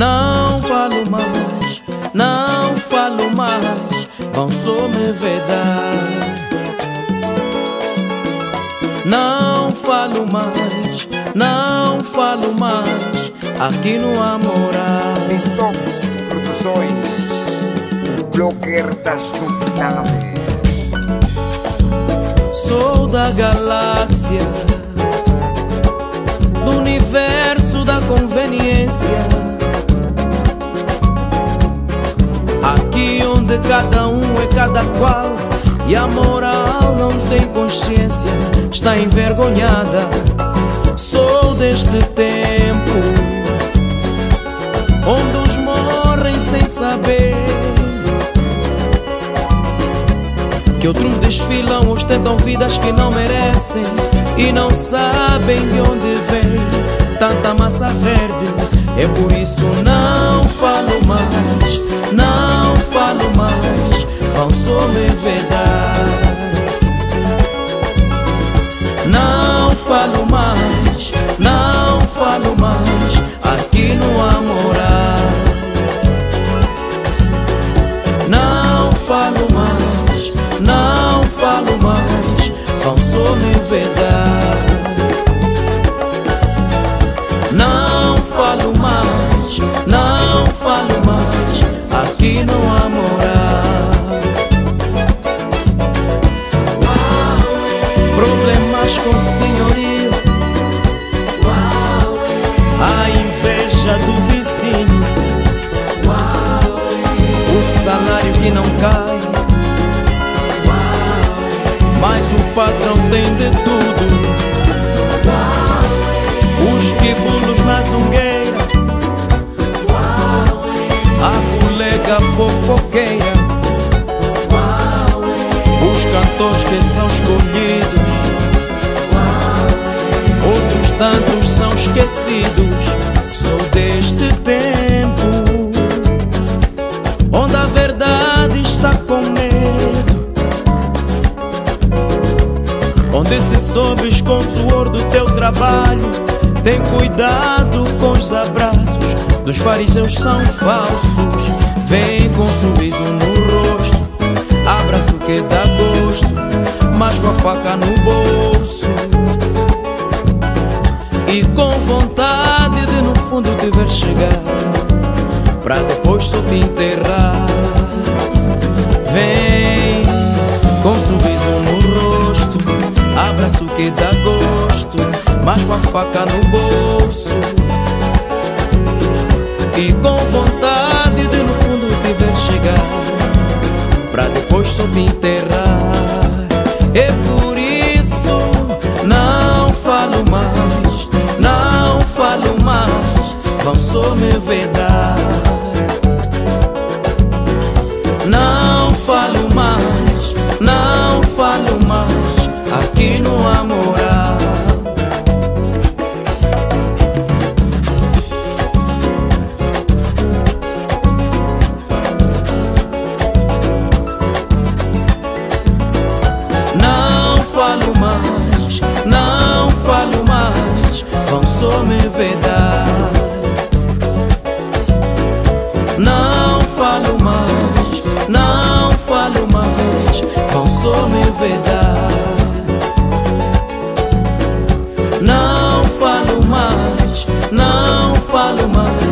Não falo mais, não falo mais, vão só me vedar. Não falo mais, não falo mais, aqui não há moral. Detox Produções, blogueiro das novidades. Sou da galáxia, do universo da conveniência. Cada um é cada qual e a moral não tem consciência, está envergonhada. Sou deste tempo onde os morrem sem saber que outros desfilam, ostentam vidas que não merecem e não sabem de onde vem tanta massa verde. É por isso não falo mais, não falo mais, vão só me vedar. Não falo mais, não falo mais, Mas o patrão tem de tudo. Os quibulos na zungueira, a colega fofoqueira, os cantores que são escolhidos, outros tantos são esquecidos. Sou deste tempo onde a verdade Onde se sobes com o suor do teu trabalho, tem cuidado com os abraços. Dos fariseus são falsos, vem com um sorriso no rosto, abraço que dá gosto, mas com a faca no bolso. E com vontade de no fundo te ver chegar, pra depois só te enterrar. Vem com sorriso que dá gosto, mas com a faca no bolso. E com vontade de no fundo te ver chegar, pra depois só te enterrar. só me vedar. Não falo mais, não falo mais, com me vedar. Não falo mais, não falo mais.